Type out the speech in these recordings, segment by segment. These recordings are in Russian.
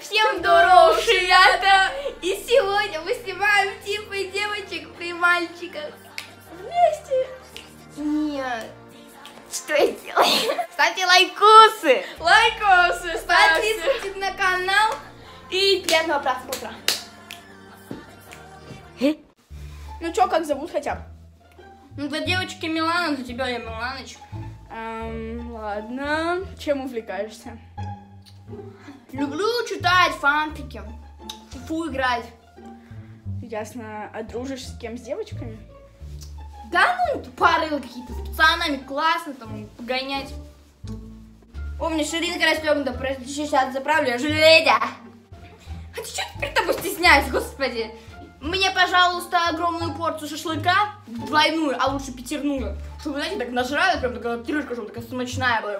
Всем здорово, ребята! И сегодня мы снимаем типа девочек при мальчиках. Вместе. Нет. Что я делаю? Ставьте лайкосы. Лайкосы. Подписывайтесь на канал. И приятного просмотра. Э? Ну чё, как зовут хотя бы? Ну, для девочки Милана, для тебя я Миланыч. Эм, ладно. Чем увлекаешься? Люблю читать фанфики. Фу играть. Ясно. А дружишь с кем? С девочками? Да ну, пары какие-то с пацанами, классно там погонять. О, мне ширинка расстегнута, просто сейчас заправлю, я железя. А ты что теперь тобой стесняюсь, господи? Мне, пожалуйста, огромную порцию шашлыка, двойную, а лучше пятерную. Чтобы, знаете, так нажрали, прям такая трюшка, чтобы такая смачная была.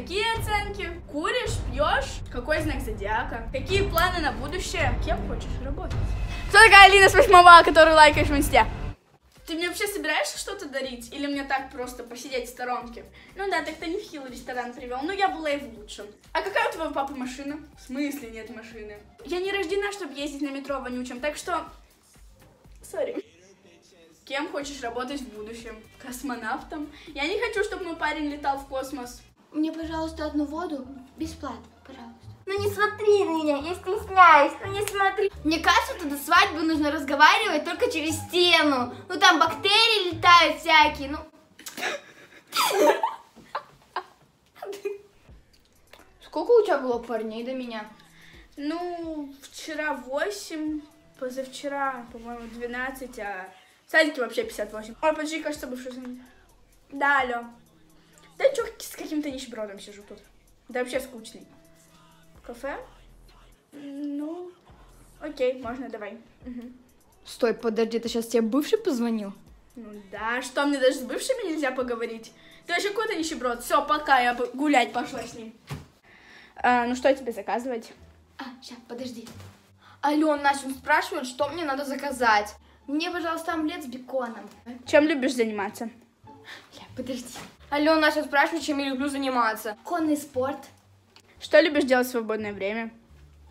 Какие оценки? Куришь, пьешь? Какой знак зодиака? Какие планы на будущее? Кем хочешь работать? Кто такая Алина с 8 которую лайкаешь в инсте? Ты мне вообще собираешься что-то дарить? Или мне так просто посидеть в сторонке? Ну да, так ты не в хилый ресторан привел, но я была и в лучшем. А какая у твоего папы машина? В смысле нет машины? Я не рождена, чтобы ездить на метро вонючем, так что... Сори. Кем хочешь работать в будущем? Космонавтом? Я не хочу, чтобы мой парень летал в космос. Мне, пожалуйста, одну воду бесплатно, пожалуйста. Ну не смотри на меня, я стесняюсь, ну не смотри. Мне кажется, что до свадьбы нужно разговаривать только через стену. Ну там бактерии летают всякие, ну... Сколько у тебя было парней до меня? Ну, вчера 8, позавчера, по-моему, 12, а в садике вообще 58. Ой, подожди, кажется, бывший звонит. Да, алло. Да чё, с каким-то нищебродом сижу тут. Да вообще скучный. Кафе? Ну, окей, можно, давай. Мгм. Стой, подожди, ты сейчас тебе бывший позвонил? Ну да, что, мне даже с бывшими нельзя поговорить? Ты вообще какой-то нищеброд. Все, пока, я гулять пошла с ним. А, ну что тебе заказывать? А, сейчас, подожди. Алло, Настя, он спрашивает, что мне надо заказать. Мне, пожалуйста, омлет с беконом. Чем любишь заниматься? Подожди. Алло, Настя спрашивает, чем я люблю заниматься. Конный спорт. Что любишь делать в свободное время?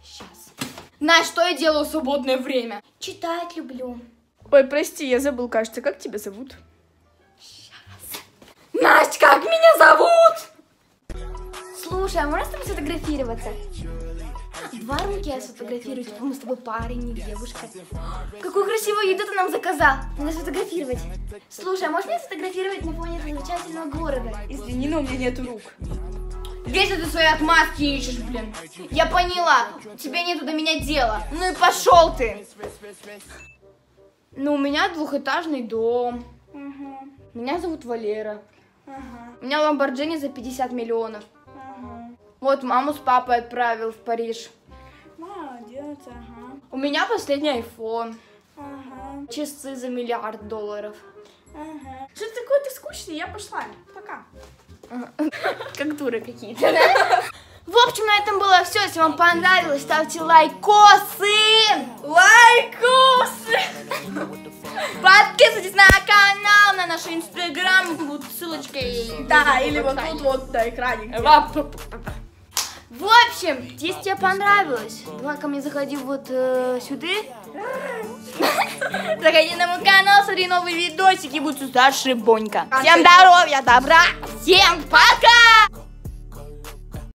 Сейчас. Настя, что я делаю в свободное время? Читать люблю. Ой, прости, я забыл, кажется, как тебя зовут? Настя, как меня зовут? Слушай, а можно с тобой сфотографироваться? Два руки я сфотографирую, типа мы с тобой парень или девушка. Какую красивую еду ты нам заказал? Надо сфотографировать. Слушай, а можешь меня сфотографировать на фоне этого замечательного города? Извини, но у меня нет рук. Где ты свои отмазки ищешь, блин? Я поняла, тебе нету до меня дела. Ну и пошел ты. Ну, у меня двухэтажный дом. Ага, Меня зовут Валера. ага, У меня ламборджини за 50 миллионов. ага. Вот маму с папой отправил в Париж. Молодец, ага, У меня последний iPhone. ага, Часы за миллиард долларов. ага. Что ты такой ты скучный? Я пошла. Пока. Как дуры какие-то. В общем, на этом было все. Если вам понравилось, ставьте лайкосы. Лайкусы! Подписывайтесь на канал, на наш инстаграм. Будут ссылочки. Да, или вот тут вот на экране. В общем, если тебе понравилось, давай ко мне заходи вот э, сюда. Заходи на мой канал, смотри новые видосики, будь старше Бонька. Всем здоровья, добра, всем пока!